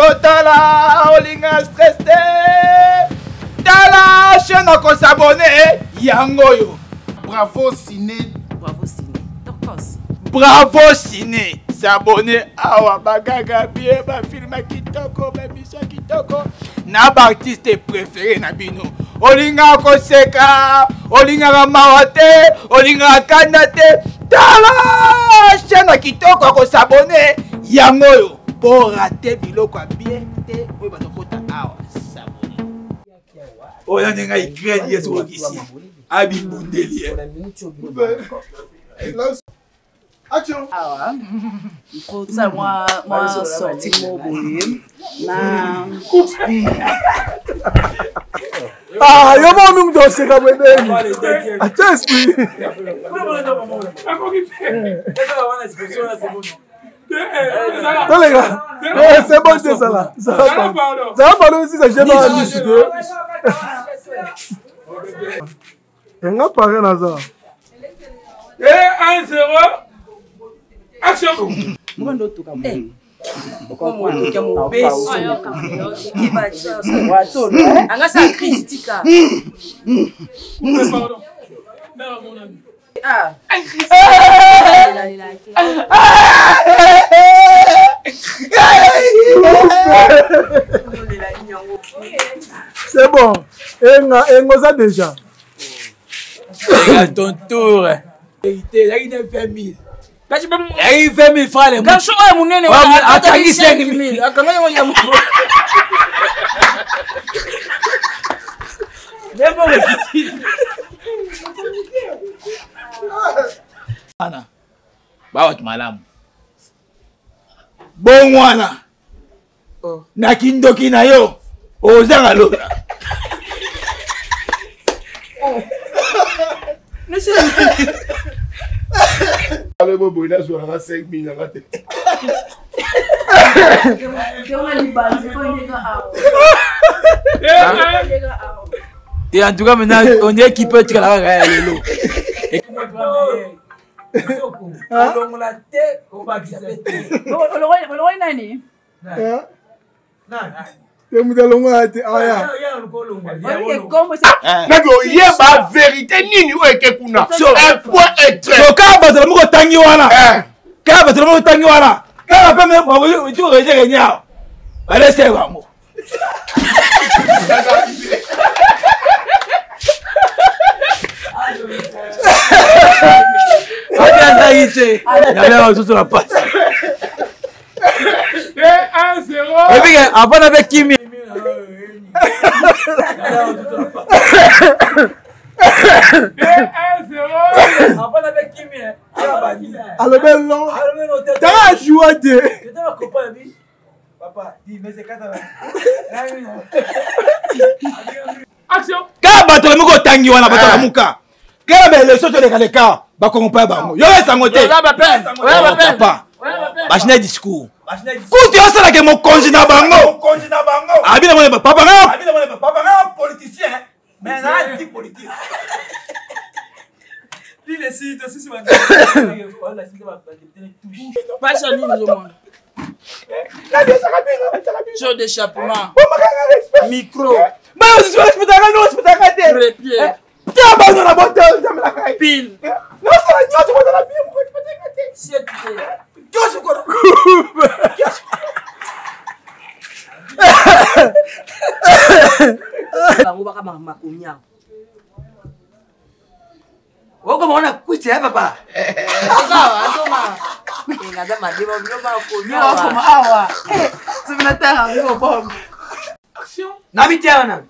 totala olinga stress te tala chaîne akosabone yango oyo bravo ciné bravo ciné tokos bravo ciné sabone awa bagaga bie bafilme kitoko babiso kitoko na baartiste préféré na bino olingaka koseka olingaka mawa te olingaka kanda te tala chaîne ya kitoko akosabone yango oyo bora te biloko ya bien te oyo batokota awa saboni oyo na ndenge ukraine ye sokokisi abibundeli ye awa ifota mwa sorti mo boye na Ah, ah yo mo nung do se ka bwede. Ates mi. Akoki pe. Eka wana sponsor na sebono. tolega eh, eh, c'est bon te zala zala pardon si ça j'ai pas décidé enga pare naza un zéro action mokando otuka okomoke mobeso anga sa kristika pardon Cê C'est bon. Et nous a déjà. ton tour. Il y a 20 000. yayi 20 000 francs les mois. Garçon, ouais, mon nez, attaqué 5 000. il y a ah, Mais bon, ana ba watu malamu bongwana oh. na kindoki na yo ozanga lola alebo boye nazwaka 5 mille aka te te en tout cas maintenant on est équipé tikalaka kaya lelo olongola te obakisa pe te olongoli nani oyeba verité nini oyo eke kuna point etre kaka bazala moko otangi wana kaka bazala moko otangi wana kaka pe ti koreje reunion balese bango te yalaa basusu na pasi ebike avant nabe kimia alobe long tala joie de kala bato lami kotangi wana bato lamuka kala beleso toleka leka bakompaye bango yo esango te papa bacina discours kutu osalaki mokonzi na bango abi na mone papa nga pasha nini ozomona jo d'échappement micro ya bana na bote zamela kai pile no sa nyoso bote na pile mko tipate kate siete kyoso ko kyoso bango baka makomi yango okomona kwitse ya papa aza madebaomakomiawa sebela tara ngobongo na bitera na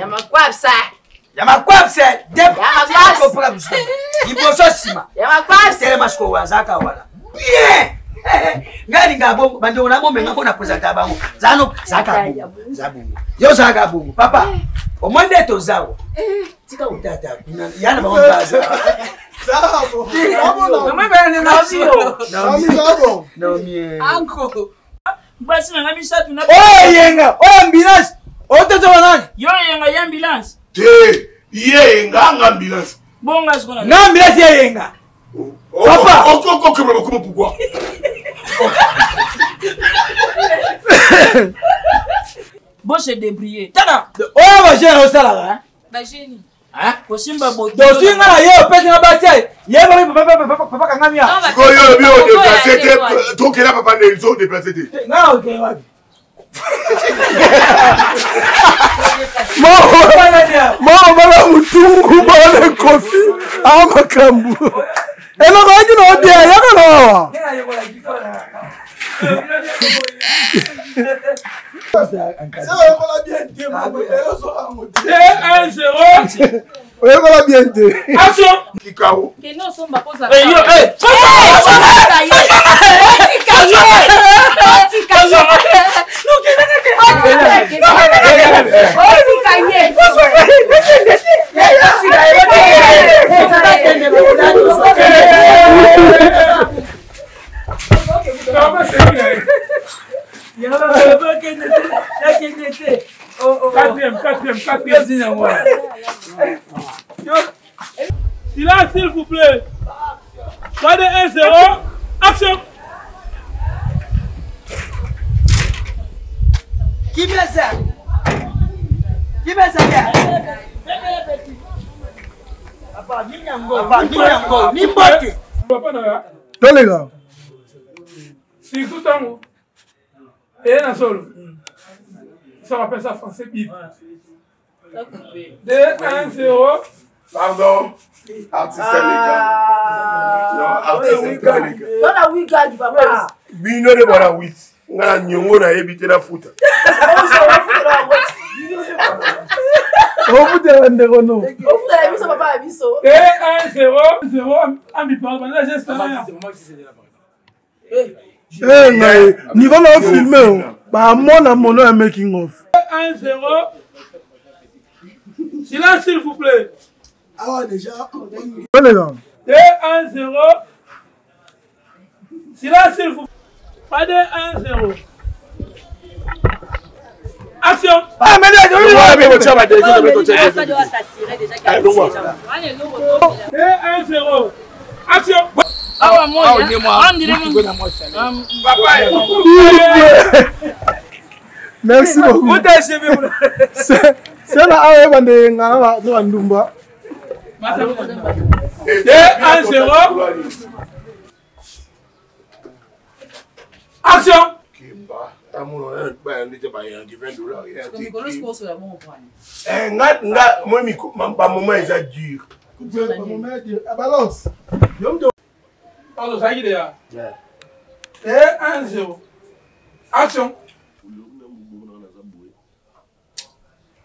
yamakwabsa yamakwabsa dekopola busu liboso nsima telema sikoyo azaka wana bien ngalinga bongo bandeko na bomenga mpo na kozaka bango zano zaka bongo za bongo yo zaka bongo papa eh. omoi nde tozawa eh. tika otata kuna ya na bango baza oyenga oyo ambulance ototoba nani yo yenga ye ambulance te ye yenga anga ambulance bonga sikona na ambulance ye yenga papa okokokema bakoma pourquoi bon se débrouiller tala oyo bagene osalaka bagene kosimba botosinga na ye opesinga batie ye papa kangamia sikoyo obi odeplace te tokela papa nelso odeplace te nga okewabi maomala mutungu bona kofi amakambu enokoaginodia yakanowa oye kọlá bíi ẹnjẹ. aṣọ. kíkà wo. kìnìún sọ ma kó sàkà. èyí ò ẹ. sọ́kà sọ́kà ó ti kà yé ó ti kà yé ó ti kà yé ó ti kà yé ó ti kà yé ó ti kà yé. Silence, s'il vous plaît. Pas de 1-0. Action. Qui met ça Qui met ça tolega siku ntango eye na solo soka pesa français bible 2 1 0 pardon ah. artiste ah, oh, eleka bino nde bwana wit nga na niongo nayebi te nafuta ofutela ndeko no ofutela biso papa ya biso 1 eh, 0 0 amiparo bana geste ngai niveau na ofilme oh. bamona mono ya making off 1 0 Silence, s'il vous plaît. Ah, déjà. Allez, gars. 2, 1, 0. Silence, s'il vous plaît. Pas de 1, 0. Action. Ah, mais là, je vais vous dire. Je vais vous dire. Je vais vous dire. 2, 1, 0. Action. Awa moja. Awa ni Merci beaucoup. sela awa yeba nde ngana na bandumba de un zéro action eh, nga moi bamoma eza dure balance ozalaki deya de un zéro action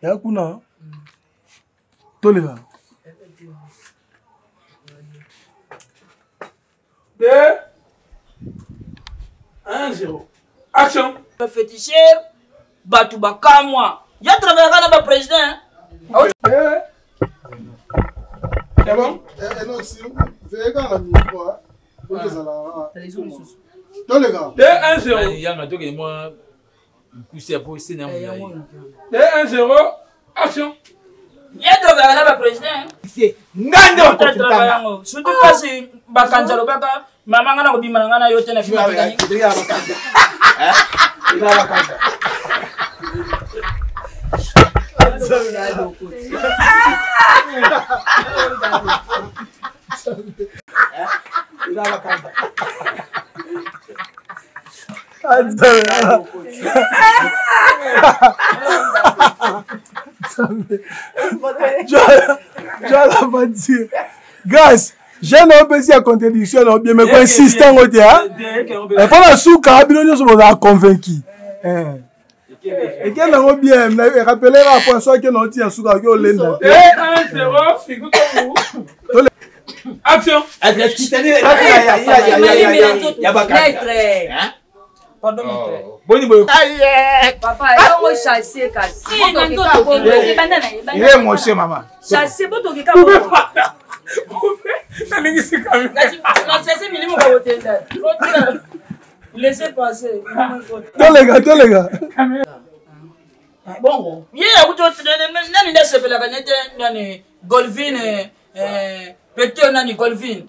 ya kuna toleka deux un zéro action bafetisher bato bakamwa ya travaillaka na baprésident toleka deux un zéro yanga tokee mwa nkuse po se na mulayi le un zero action ye tozala na bapresidente nga nde okotutango surtout mpasi bakanza lobaka mama nga na kobima na nga na yo te na fimaani Adzana. jala bandie grâce jeune opesi ya contradiction na obie meko insiste ngo te mpo na suka bino nyonso bozala convaincu ekende yango bien erapele ra point so akende otia suka oki olenda Action! Action! Action! Action! Action! Action! Action! Action! Action! Action! Pardon me tẹ. Bóyá ìbò yòókù. Ayẹ. Bàbá ẹ̀ lọ́wọ́ ṣàṣe kà sí. Mọ́tò kíkà bọ̀ bọ̀. Ilé ìwọ̀n ṣe màmá. Ṣàṣe mọ́tò kíkà bọ̀ bọ̀. Mo fẹ́ sani kí sí kàmí. Lọ́sẹ̀ sí mi ní mo kọ̀ wọ́n tẹ̀lé. Laissez passer. Tolega, tolega. Bongo. Yé kutu nani lɛ sɛbɛlɛ ka ne tɛ nani golfin eh, eh, pete nani golfin.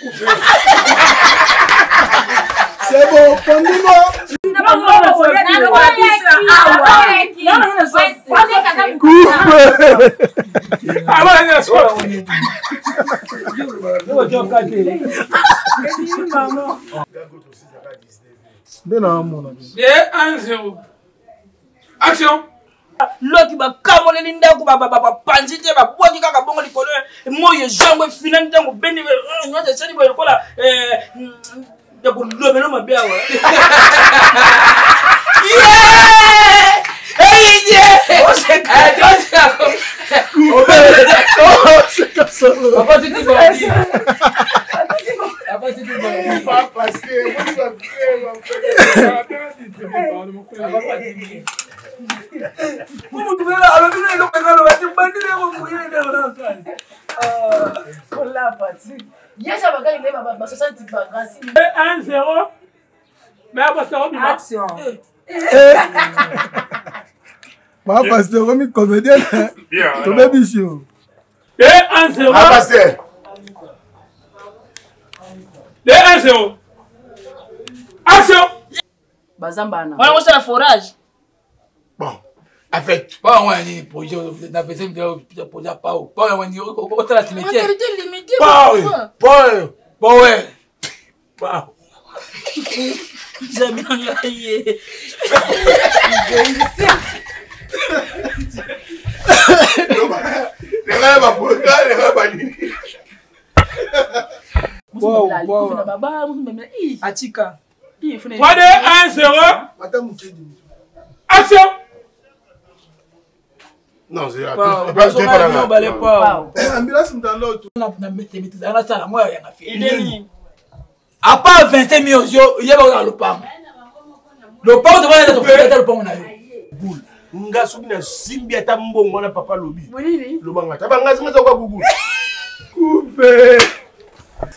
C'est bon, fondimo action loki bakamoleli ndako bapanzi te babwaki kaka bongo likolo moyi ezwango efinani ntango bendi nyonso esali boye lokola dẹ̀kun lómi ló mọ̀ bí àwọ̀ èyí jẹ́ ó ṣe ká ẹjọ́ ṣe àkọ́ ó ṣe ká sọ̀rọ̀ ọ̀pọ̀ títí bọ̀ bí ọ̀pọ̀ títí bọ̀ bí. pápá sí ẹ wọ́n gbà pé ẹ máa ń pẹ́ ẹ máa bẹ́rẹ̀ ní ìjọba ọ̀dọ́ mọ́ pé ẹ máa pàdé mi. mo mú tùmí náà àwọn mílíọ̀nù pẹ̀lú ọ̀rọ̀ ẹ̀ ti gbọ́ nílé ìwọ̀n fún yín ní ọ̀rọ̀ náà. kọ́lá pàtí. yesa bagali mema basosanti bagrasi un zéro me abosero bima action ma pasteur omi comédien tobebisi o de un zéro de ah, un zéro action bazambana wana kosala forage affect mpo yango ya nini projet na pesa projet pao mpo yango nini otala cimetière mpo oyo mpo oyo pao jabianga ye lengaya bapoa lengaya banini atika 3 2 1 0 action nonzeyabale pawambulance mtando anasala moya yanga fe a part 25 million yo yeba kaka lopango lopango tokoata lopango na yo nga soki nasimbi ata mbongo wana papa lobi lobanga ta banga zingazakoka gugulu kupe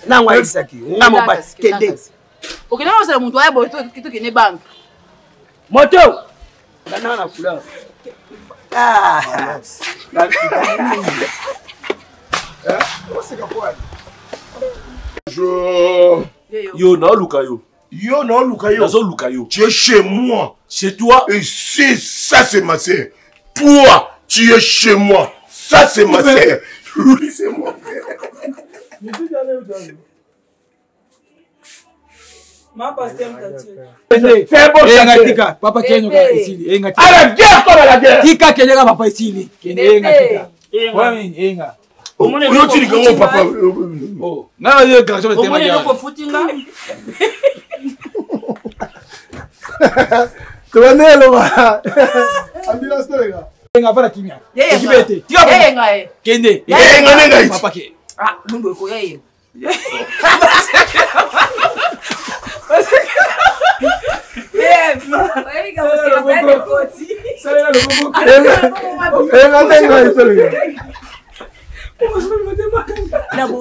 nango ayebisaki nga mobati kende okende kosala moto aya ah, boye tokende banke moto ngandanga na couleur Ah. Bonjour. Yo non, yo. Yo non, yo. Tu es chez moi. Chez toi. Et si ça c'est ma sœur. Toi, tu es chez moi. Ça c'est ma sœur. c'est mon engatika eh, papa kenyoka esili engatika kenyaka papa esili engatika enga oyotinika ngo papa oh. nga naye garçon de tema tobande eloba ambulance tolega enga fala kimia ekibete tika kende enga nengai papa ke ah lungo ko yaye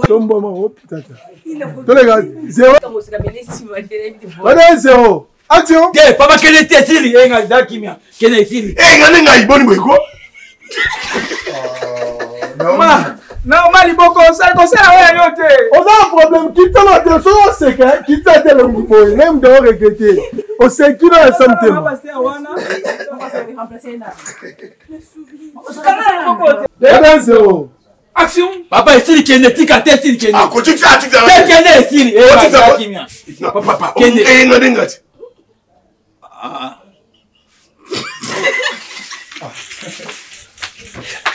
tomboma o pitata toleka zeroade zero action te papa kende te esili enga za kimia kende esili enga nengai boni boyiko na oma liboko osali kosala oyo yo te oza na problème kitana te soki oseka kita te elongi boye nayemi de oregrete oseki na esami te ebenzero action papa esili kende tika te esili kendekende esili eyakimia papa kende Ah.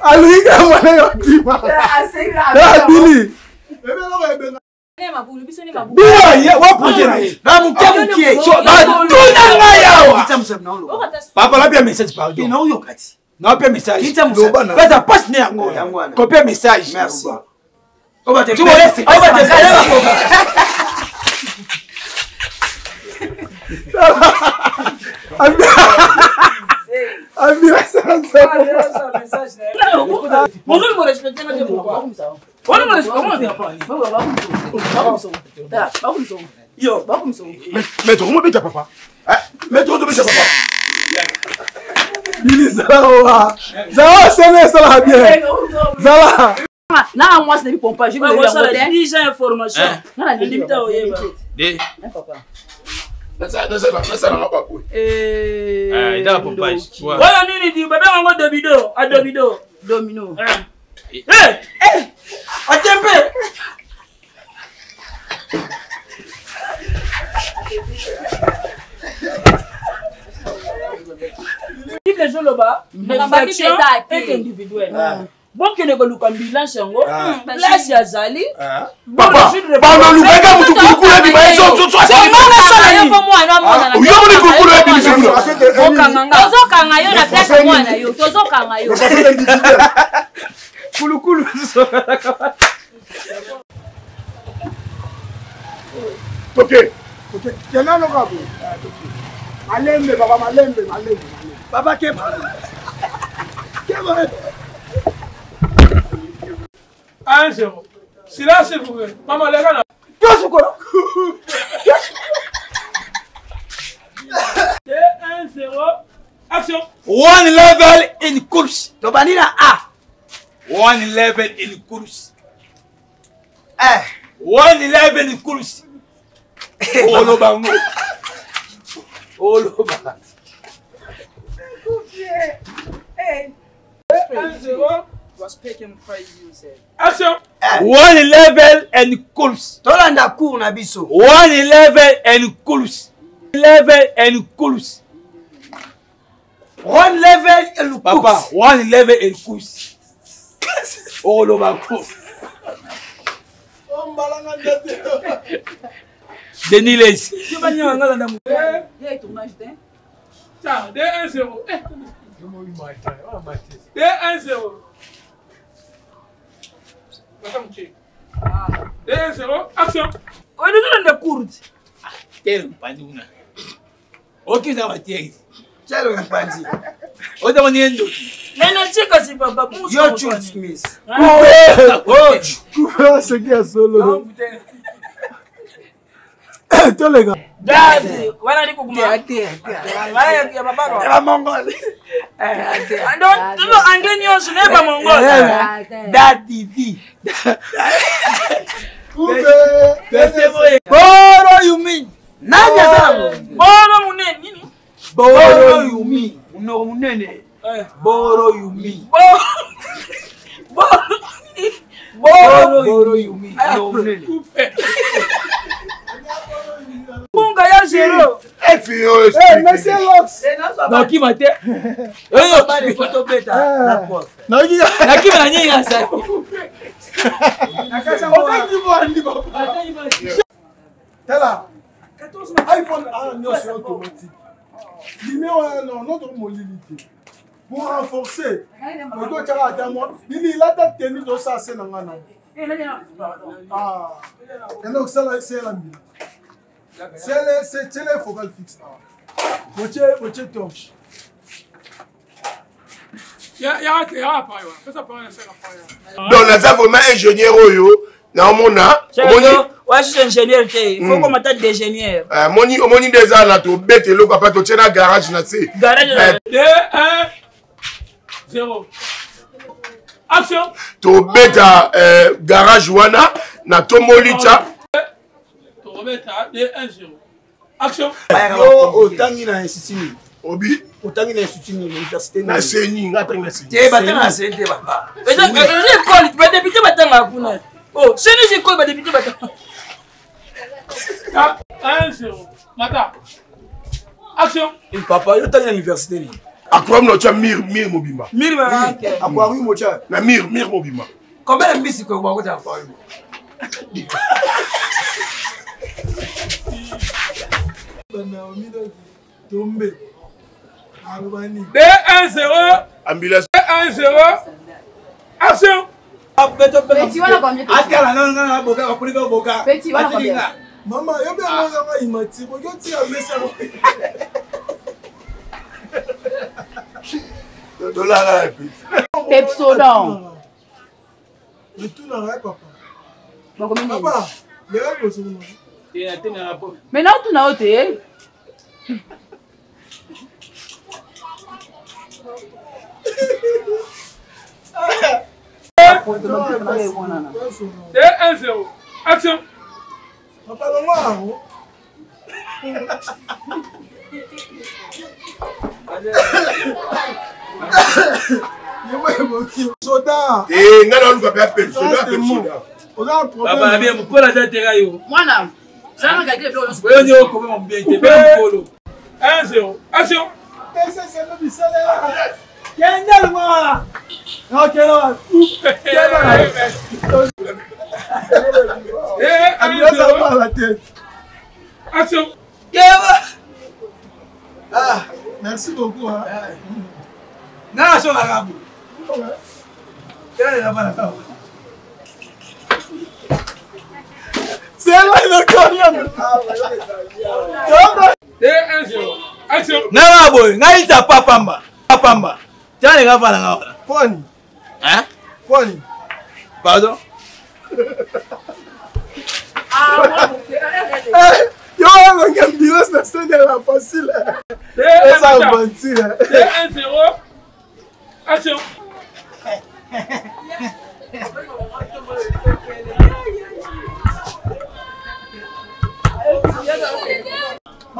alinga mwana yokima abili bila ye wapoje na ye na mukia mukie cho batuna nga yawa papa lapia message pa ojo na uyo kati na wapia message kita musaba bata pass ne yango yango kopia message merci oba te oba te amira maître omobeta papa maître otobeta papa bili zala owa zala sene esalaka bien zala nana mwasi nabi pompage déjà information nana limita oyeba wala nini ti bebe wango dobido adobido domino atempe ah, eh. eh. eh, Dites les gens là-bas, mais action est individuelle. bokende koluka ambulance yango ah. hmm, place azali ah. balolukaka mutu kulukulu ebima ezozosalayoyomoni kulukulu ebimisoozokanga yo na place mwana yo tozokanga yo kulukulu toke kenanokabo ah, malembe baba malembe malembe baba keba keba an sɛbɔ sira sirifu mama lɛ ka na. jɔsi kɔrɔ. c'est un zéro action. one level in course. tɔbani na a. Ah. one level in course. Eh. one level in course. woloba ŋo woloba. c'est un zéro. Eh? action eh. one level and cools tolanda cour na biso one level and cools level and cools one level and cools papa one level and cools okoloba ko ombalanga nzate deniles D1-0. D1-0. Eh, zéro, action. On est dans le cours. Quel pandouna. Ok, ça va, tiens. Chalo na pandi. Oda mani endo. Neno chiko si baba muso. Yo choose miss. Oh, oh. Segi asolo. Ah, putain. toleka angeni nyonso na bamongoldatv boro yumi nani asala ah, boro munene nini boro yumi munoko munene boro yumi eh. boro yumi munoko munene zéro. Et puis, oh, hey, monsieur Lox. Eh, eh, eh, non, qui m'a dit Yo, yo, pas les photos bêtes. La prof. Ah, non, qui m'a dit La qui m'a dit ça tala iphone aa nyonso automatique limeo wana noto molili te pour renforcer ototyaka ata mwa nini ilata teni tosala se na ngai na enda kosala esela mbila chele focal fixe otie torche donc naza vraiment ingénieur oyo naomona omoni omoni nde eza na tobeta eloko apa totie na garage na se tobeta garage wana na tomolita ah, o bɛ ta de un zero action. yo o tangi na institut min. obi otangi na institut min université na seni nga tangi na seni. Eh, te batanga na seni te baba. eza ekoli ba député batanga kuna o oh, seni si ekoli ba député batanga. Ah, un zero mata action. Eh, papa yo tangi na université ni. akwami na otya mire mire mobimba. mire ma akwami mo otya. na mire mire mobimba. combien de misi kwe wakota akwami mo. D10 ambulance D10 action mama yobeanganga imati bokotia mesa tolala pepsodon etunanga papa papa lera kosokona me na otuna yo te action papa longo yango ngai nalukaka ya pe soda eh, pe ah, soda oza problème mpola aza tera yo mwana oyoni okoma mobiei te be mokolo 1-0 action kendelma okelo action Ah, merci beaucoup. Hein. Non, je suis arabe. Quelle est la bonne nanga boye ngai ta papamba papamba tiane nga fana nga wana eh? poni hein poni pardon eh, yo alonga bilos na sene la facile eza bantile 1 0 1 0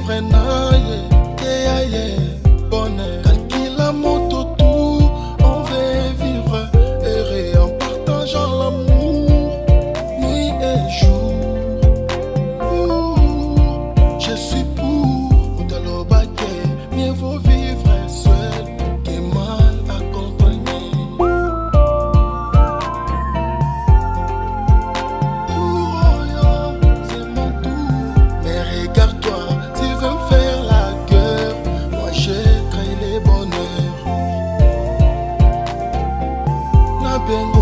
vrai, non, yeah, yeah, yeah. been